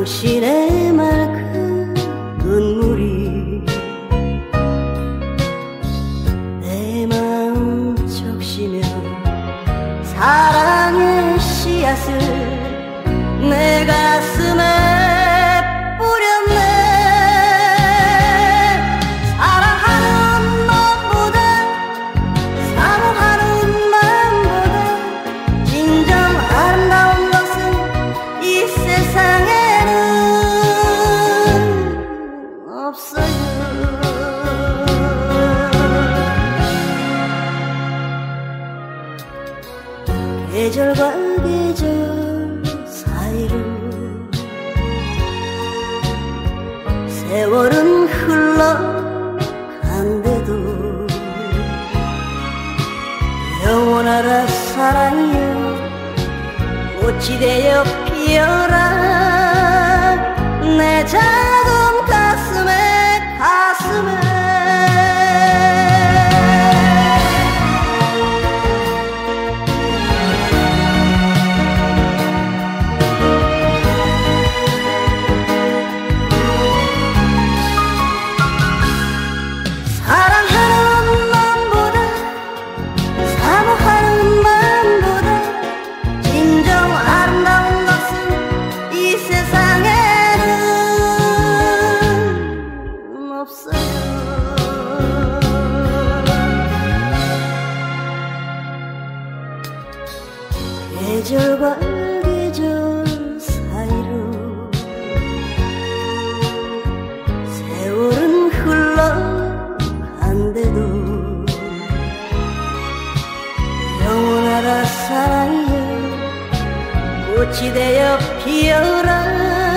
당신의 맑은 눈물이 내 마음 적시며 사랑의 씨앗을 내가 계절과 계절 사이로 세월은 흘러간대도 영원하라 사랑이여 꽃이 되어 피어라 계절과 계절 사이로 세월은 흘러간대도 영원하라 사랑이여 꽃이 되어 피어라.